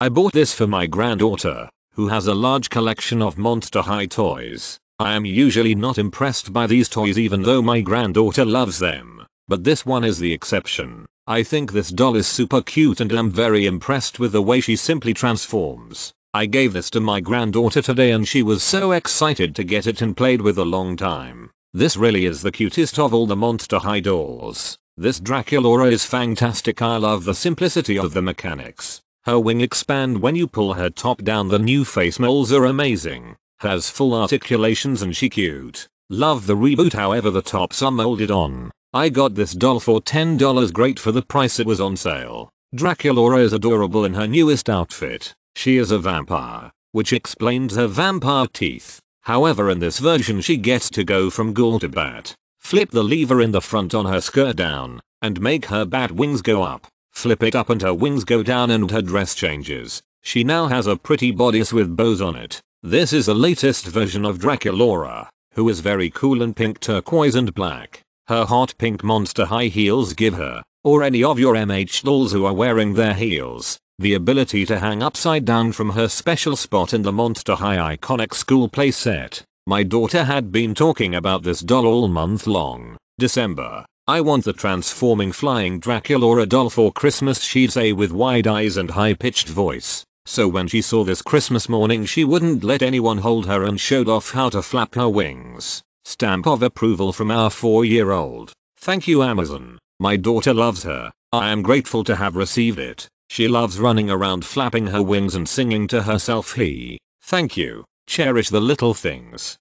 I bought this for my granddaughter, who has a large collection of Monster High toys. I am usually not impressed by these toys even though my granddaughter loves them, but this one is the exception. I think this doll is super cute and I'm very impressed with the way she simply transforms. I gave this to my granddaughter today and she was so excited to get it and played with a long time. This really is the cutest of all the Monster High dolls. This Draculaura is fantastic I love the simplicity of the mechanics. Her wing expand when you pull her top down the new face molds are amazing. Has full articulations and she cute. Love the reboot however the tops are molded on. I got this doll for $10 great for the price it was on sale. Draculaura is adorable in her newest outfit. She is a vampire, which explains her vampire teeth. However in this version she gets to go from ghoul to bat. Flip the lever in the front on her skirt down, and make her bat wings go up. Flip it up and her wings go down and her dress changes. She now has a pretty bodice with bows on it. This is the latest version of Draculaura, who is very cool in pink turquoise and black. Her hot pink monster high heels give her, or any of your MH dolls who are wearing their heels, the ability to hang upside down from her special spot in the Monster High iconic school playset. My daughter had been talking about this doll all month long. December. I want the transforming flying Draculaura doll for Christmas she'd say with wide eyes and high pitched voice. So when she saw this Christmas morning she wouldn't let anyone hold her and showed off how to flap her wings. Stamp of approval from our 4 year old. Thank you Amazon. My daughter loves her. I am grateful to have received it. She loves running around flapping her wings and singing to herself he. Thank you. Cherish the little things.